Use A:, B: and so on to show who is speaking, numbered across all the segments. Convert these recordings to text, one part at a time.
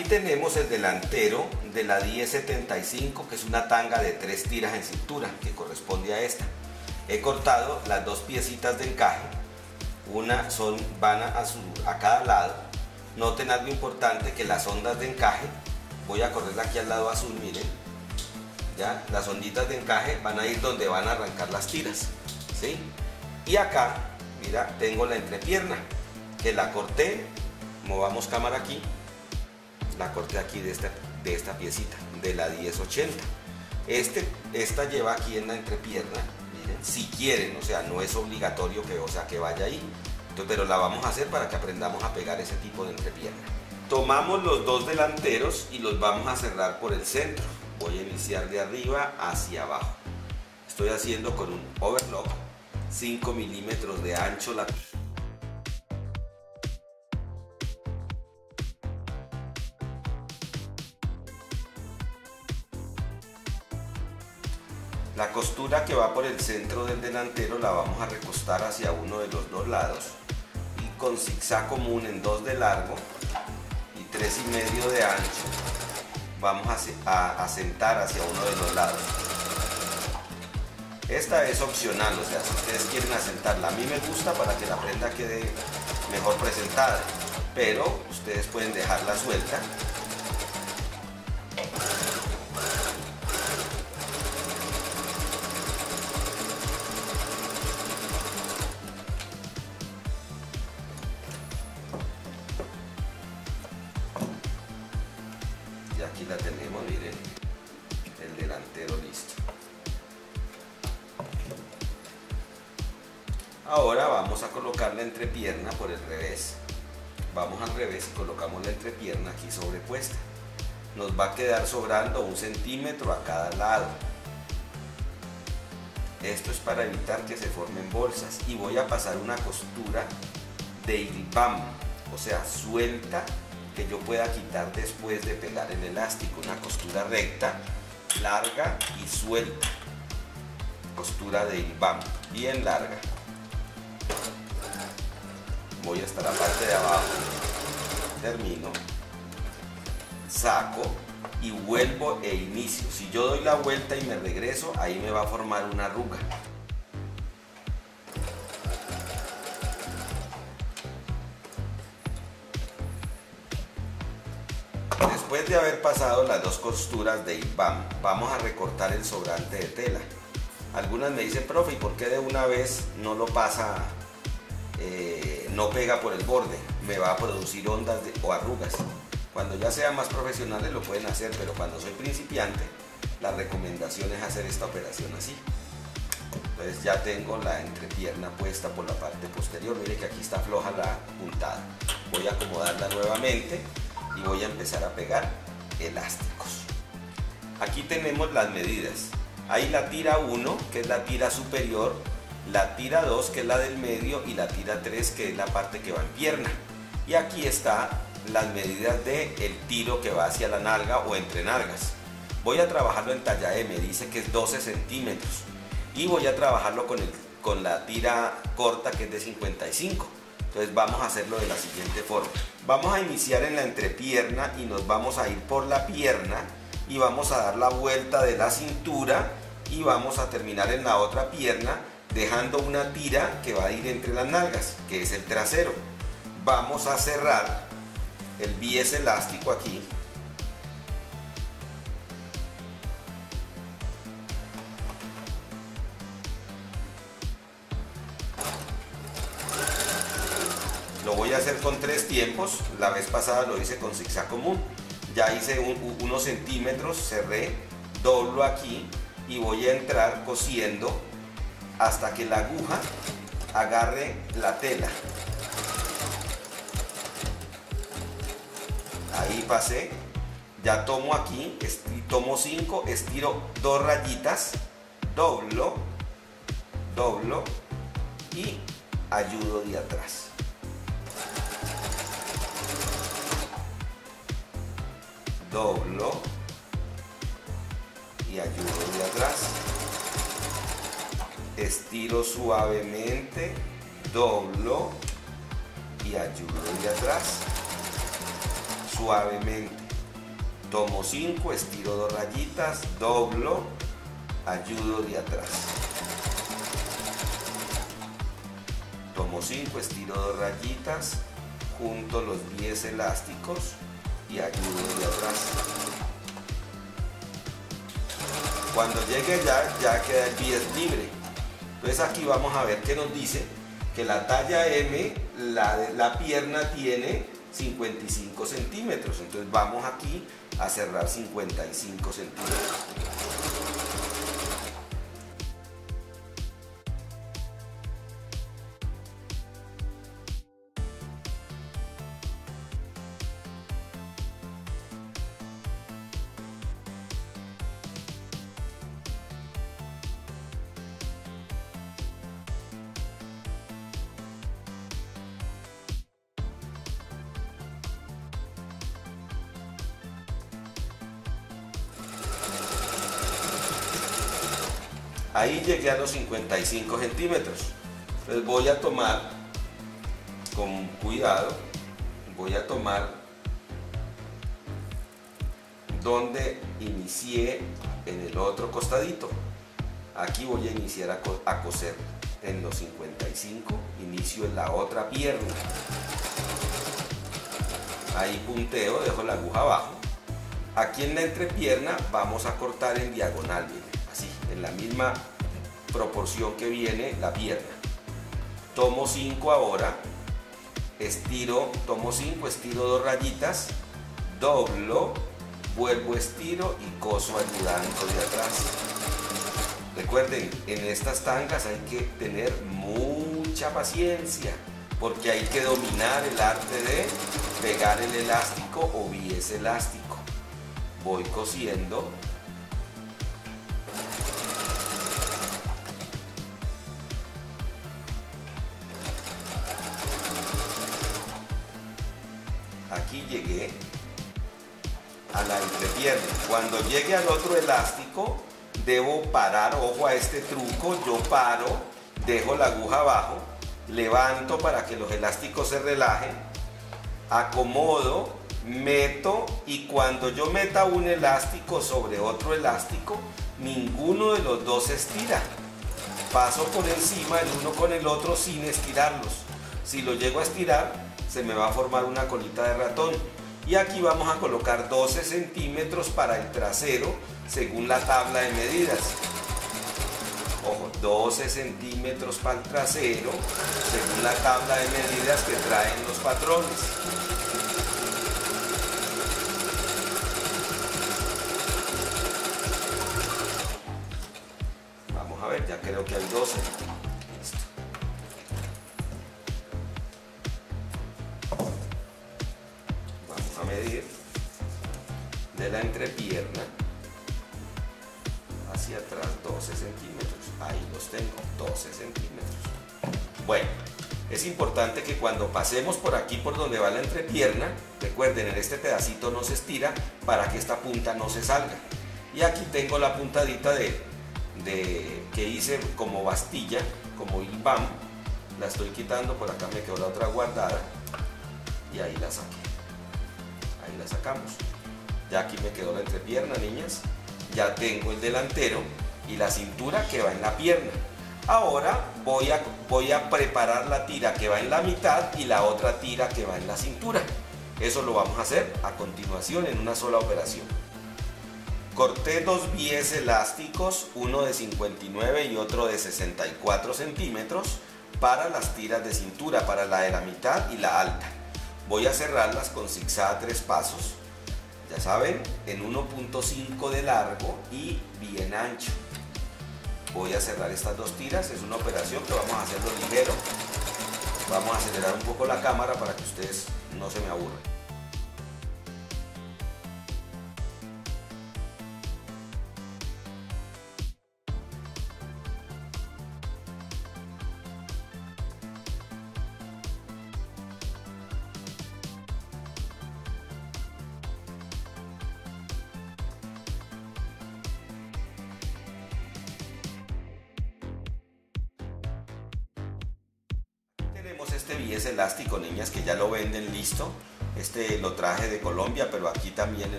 A: Aquí tenemos el delantero de la 1075, que es una tanga de tres tiras en cintura, que corresponde a esta. He cortado las dos piecitas de encaje, una son, van a, a cada lado. Noten algo importante, que las ondas de encaje, voy a correr aquí al lado azul, miren, ya, las onditas de encaje van a ir donde van a arrancar las tiras, ¿sí? Y acá, mira, tengo la entrepierna, que la corté, movamos cámara aquí, la corté aquí de esta, de esta piecita, de la 1080. Este, esta lleva aquí en la entrepierna, si quieren, o sea, no es obligatorio que, o sea, que vaya ahí, pero la vamos a hacer para que aprendamos a pegar ese tipo de entrepierna. Tomamos los dos delanteros y los vamos a cerrar por el centro. Voy a iniciar de arriba hacia abajo. Estoy haciendo con un overlock, 5 milímetros de ancho la La costura que va por el centro del delantero la vamos a recostar hacia uno de los dos lados y con zigzag común en dos de largo y tres y medio de ancho vamos a, sentar hacia uno de los lados. Esta es opcional, o sea, si ustedes quieren asentarla, a mí me gusta para que la prenda quede mejor presentada, pero ustedes pueden dejarla suelta la tenemos, miren, el delantero listo. Ahora vamos a colocar la entrepierna por el revés. Vamos al revés y colocamos la entrepierna aquí sobrepuesta. Nos va a quedar sobrando un centímetro a cada lado. Esto es para evitar que se formen bolsas y voy a pasar una costura de ilpam, o sea, suelta que yo pueda quitar después de pegar el elástico. Una costura recta, larga y suelta. Costura de IBAM, bien larga. Voy hasta la parte de abajo. Termino. Saco y vuelvo e inicio. Si yo doy la vuelta y me regreso, ahí me va a formar una arruga. De haber pasado las dos costuras de IBAM, vamos a recortar el sobrante de tela. Algunas me dicen, profe, ¿y por qué de una vez no lo pasa, eh, no pega por el borde? Me va a producir ondas o arrugas. Cuando ya sean más profesionales lo pueden hacer, pero cuando soy principiante, la recomendación es hacer esta operación así. Entonces ya tengo la entrepierna puesta por la parte posterior. Mire que aquí está floja la puntada. Voy a acomodarla nuevamente y voy a empezar a pegar elásticos. Aquí tenemos las medidas. Hay la tira 1, que es la tira superior, la tira 2, que es la del medio, y la tira 3, que es la parte que va en pierna. Y aquí está las medidas del el tiro que va hacia la nalga o entre nalgas. Voy a trabajarlo en talla M, dice que es 12 centímetros. Y voy a trabajarlo con, con la tira corta que es de 55. Entonces vamos a hacerlo de la siguiente forma. Vamos a iniciar en la entrepierna y nos vamos a ir por la pierna y vamos a dar la vuelta de la cintura y vamos a terminar en la otra pierna dejando una tira que va a ir entre las nalgas, que es el trasero. Vamos a cerrar el bies elástico aquí voy a hacer con tres tiempos. La vez pasada lo hice con zigzag común. Ya hice unos centímetros, cerré, doblo aquí y voy a entrar cosiendo hasta que la aguja agarre la tela. Ahí pasé. Ya tomo aquí, tomo 5, estiro dos rayitas, doblo, doblo y ayudo de atrás. Doblo y ayudo de atrás. Estiro suavemente, doblo y ayudo de atrás. Suavemente, tomo 5, estiro dos rayitas, doblo, ayudo de atrás. Tomo 5, estiro dos rayitas, junto los 10 elásticos y ayudo de atrás. Cuando llegue allá, ya queda el 10 libre. Entonces aquí vamos a ver qué nos dice que la talla M, la, la pierna tiene 55 centímetros. Entonces vamos aquí a cerrar 55 centímetros. Llegué a los 55 centímetros. Entonces voy a tomar, con cuidado, voy a tomar donde inicié en el otro costadito. Aquí voy a iniciar a, coser en los 55, inicio en la otra pierna. Ahí punteo, dejo la aguja abajo. Aquí en la entrepierna vamos a cortar en diagonal, así, en la misma proporción que viene la pierna. Tomo 5 ahora, estiro, tomo 5, estiro dos rayitas, doblo, vuelvo, estiro y coso ayudando de atrás. Recuerden, en estas tangas hay que tener mucha paciencia porque hay que dominar el arte de pegar el elástico o bies elástico. Voy cosiendo Cuando llegue al otro elástico, debo parar, ojo a este truco, yo paro, dejo la aguja abajo, levanto para que los elásticos se relajen, acomodo, meto y cuando yo meta un elástico sobre otro elástico, ninguno de los dos se estira. Paso por encima el uno con el otro sin estirarlos. Si lo llego a estirar, se me va a formar una colita de ratón. Y aquí vamos a colocar 12 centímetros para el trasero según la tabla de medidas. Ojo, 12 centímetros para el trasero según la tabla de medidas que traen los patrones. Vamos a ver, ya creo que hay 12. Entrepierna hacia atrás 12 centímetros. Ahí los tengo, 12 centímetros. Bueno, es importante que cuando pasemos por aquí por donde va la entrepierna, recuerden, en este pedacito no se estira para que esta punta no se salga. Y aquí tengo la puntadita de, de que hice como bastilla, como IBAM. La estoy quitando, por acá me quedó la otra guardada y ahí la saqué. Ahí la sacamos. Ya aquí me quedó la entrepierna, niñas. Ya tengo el delantero y la cintura que va en la pierna. Ahora voy a, a preparar la tira que va en la mitad y la otra tira que va en la cintura. Eso lo vamos a hacer a continuación en una sola operación. Corté dos bies elásticos, uno de 59 y otro de 64 centímetros para las tiras de cintura, para la de la mitad y la alta. Voy a cerrarlas con zigzag tres pasos ya saben, en 1.5 de largo y bien ancho. Voy a cerrar estas dos tiras, es una operación que vamos a hacerlo ligero. Vamos a acelerar un poco la cámara para que ustedes no se me aburran.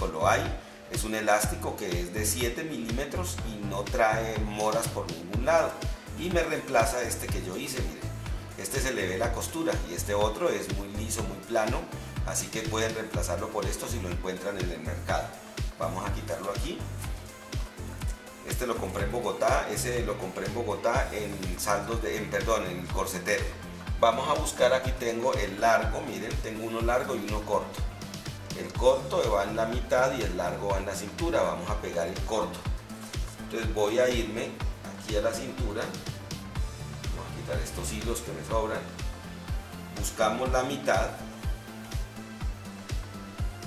A: Lo hay. Es un elástico que es de 7 milímetros y no trae moras por ningún lado. Y me reemplaza este que yo hice, miren. Este se le ve la costura y este otro es muy liso, muy plano. Así que pueden reemplazarlo por esto si lo encuentran en el mercado. Vamos a quitarlo aquí. Este lo compré en Bogotá, ese lo compré en Bogotá en saldos de, en, perdón, en corsetero. Vamos a buscar, aquí tengo el largo, miren, tengo uno largo y uno corto. El corto va en la mitad y el largo va en la cintura, vamos a pegar el corto. Entonces voy a irme aquí a la cintura, vamos a quitar estos hilos que me sobran, buscamos la mitad,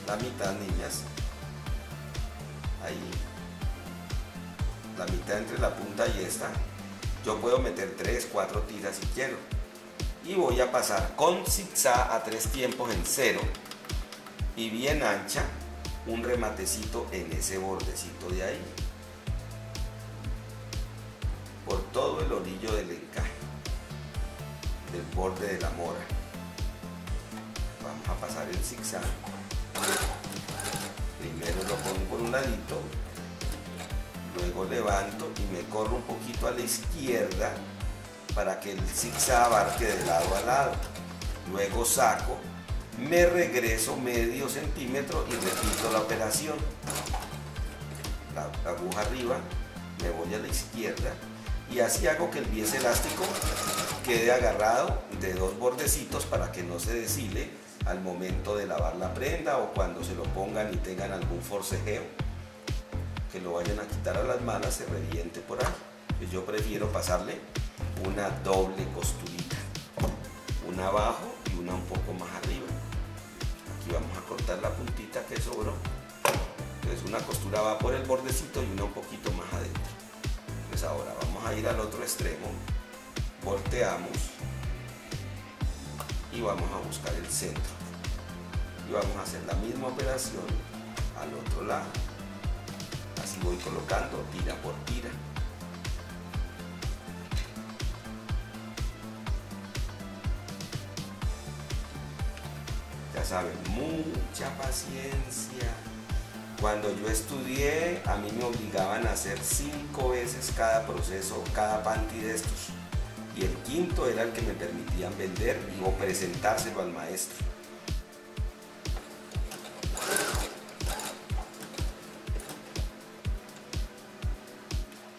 A: la mitad niñas, ahí, la mitad entre la punta y esta, yo puedo meter 3, 4 tiras si quiero. Y voy a pasar con zigzag a tres tiempos en cero y bien ancha un rematecito en ese bordecito de ahí. Por todo el orillo del encaje del borde de la mora. Vamos a pasar el zigzag. Primero lo pongo por un ladito luego levanto y me corro un poquito a la izquierda para que el zigzag abarque de lado a lado. Luego saco, me regreso medio centímetro y repito la operación. La aguja arriba, me voy a la izquierda y así hago que el bies elástico quede agarrado de dos bordecitos para que no se deshile al momento de lavar la prenda o cuando se lo pongan y tengan algún forcejeo que lo vayan a quitar a las manos se reviente por ahí. Pues yo prefiero pasarle una doble costurita una abajo y una un poco más arriba aquí vamos a cortar la puntita que sobró. Entonces una costura va por el bordecito y una un poquito más adentro. Pues ahora vamos a ir al otro extremo volteamos y vamos a buscar el centro. Y vamos a hacer la misma operación al otro lado. Así voy colocando tira por tira saben, mucha paciencia. Cuando yo estudié, a mí me obligaban a hacer cinco veces cada proceso, cada panty de estos. Y el quinto era el que me permitían vender o presentárselo al maestro.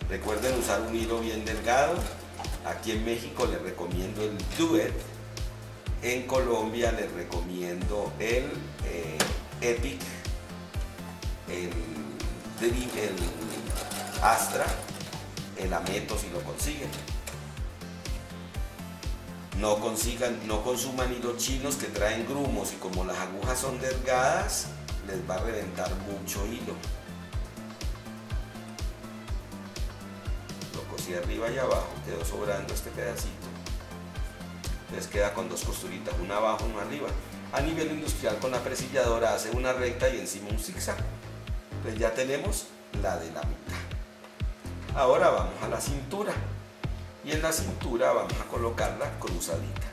A: Recuerden usar un hilo bien delgado. Aquí en México les recomiendo el Duet en Colombia les recomiendo el eh, Epic, el Astra, el Ameto si lo consiguen. No consigan, no consuman hilos chinos que traen grumos y como las agujas son delgadas, les va a reventar mucho hilo. Lo cosí arriba y abajo, quedó sobrando este pedacito les queda con dos costuritas, una abajo, una arriba. A nivel industrial con la presilladora hace una recta y encima un zigzag. Pues ya tenemos la de la mitad. Ahora vamos a la cintura. Y en la cintura vamos a colocarla cruzadita.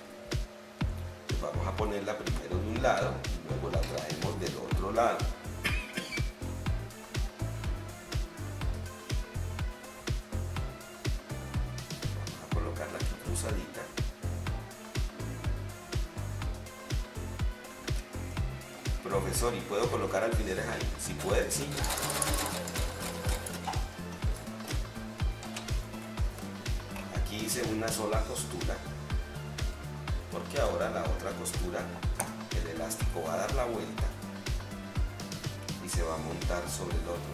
A: Pues vamos a ponerla primero de un lado y luego la traemos del otro lado. Vamos a colocarla aquí cruzadita. Profesor, ¿y puedo colocar alfileres ahí? Si puede, sí. Aquí hice una sola costura, porque ahora la otra costura, el elástico va a dar la vuelta y se va a montar sobre el otro.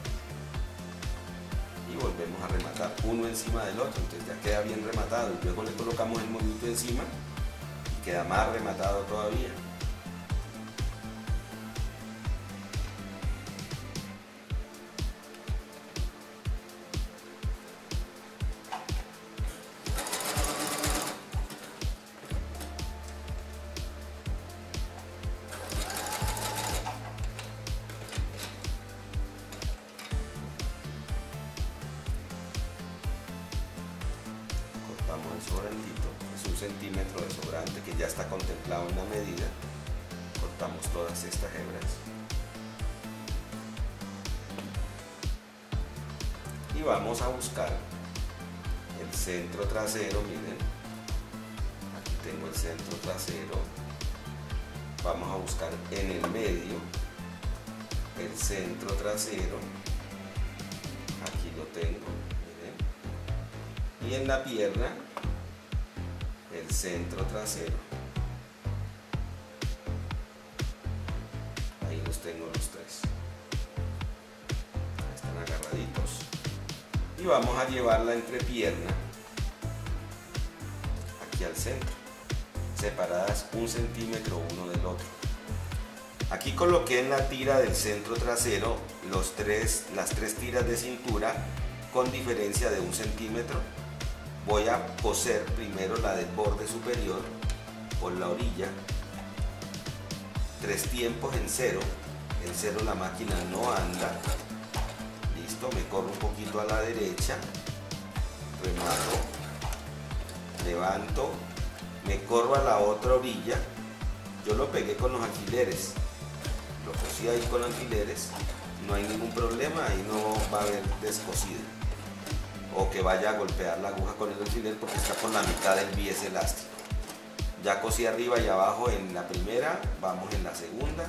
A: Y volvemos a rematar uno encima del otro, entonces ya queda bien rematado. Y luego le colocamos el monito encima y queda más rematado todavía. Centímetro de sobrante que ya está contemplado en la medida recortamos todas estas hebras. Y vamos a buscar el centro trasero miren. Aquí tengo el centro trasero. Vamos a buscar en el medio el centro trasero. Aquí lo tengo y en la pierna centro trasero. Ahí los tengo los tres. Están agarraditos. Y vamos a llevar la entrepierna aquí al centro separadas un centímetro uno del otro. Aquí coloqué en la tira del centro trasero los tres, las tres tiras de cintura con diferencia de un centímetro voy a coser primero la del borde superior por la orilla. Tres tiempos en cero en cero la máquina no anda. Listo me corro un poquito a la derecha remato levanto me corro a la otra orilla. Yo lo pegué con los alfileres lo cosí ahí con alfileres no hay ningún problema ahí no va a haber descosido o que vaya a golpear la aguja con el alfiler porque está con la mitad del bies elástico. Ya cosí arriba y abajo en la primera, vamos en la segunda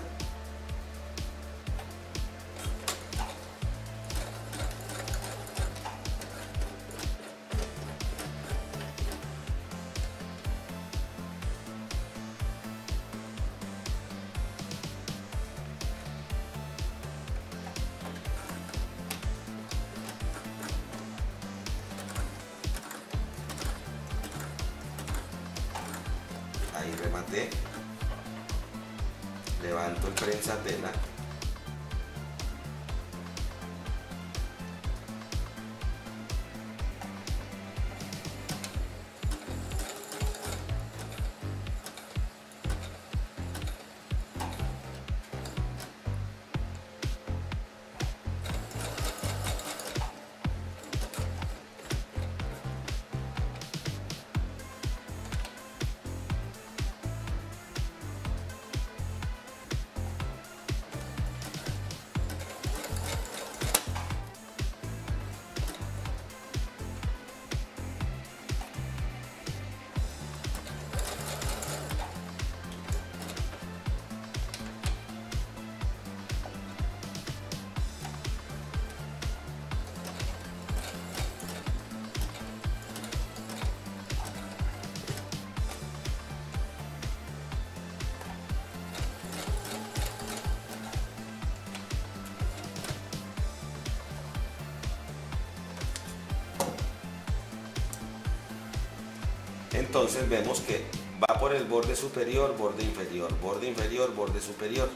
A: entonces vemos que va por el borde superior, borde inferior, borde inferior, borde superior.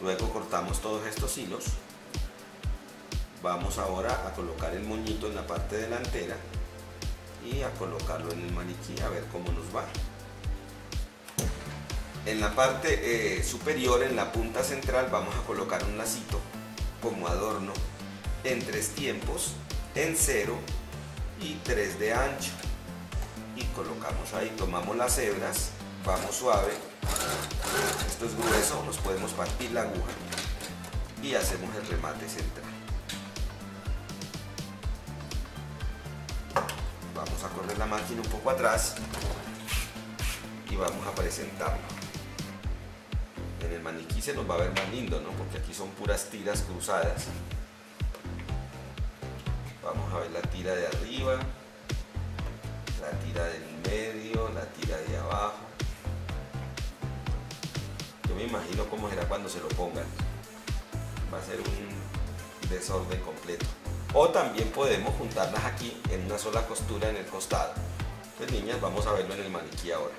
A: Luego cortamos todos estos hilos. Vamos ahora a colocar el moñito en la parte delantera y a colocarlo en el maniquí a ver cómo nos va. En la parte eh, superior, en la punta central, vamos a colocar un lacito como adorno en tres tiempos, en cero y tres de ancho colocamos ahí, tomamos las hebras, vamos suave, esto es grueso, nos podemos partir la aguja y hacemos el remate central. Vamos a correr la máquina un poco atrás y vamos a presentarlo. En el maniquí se nos va a ver más lindo, ¿no? Porque aquí son puras tiras cruzadas. Vamos a ver la tira de arriba, la tira del medio, la tira de abajo. Yo me imagino cómo será cuando se lo pongan. Va a ser un desorden completo. O también podemos juntarlas aquí en una sola costura en el costado. Pues niñas, vamos a verlo en el maniquí ahora.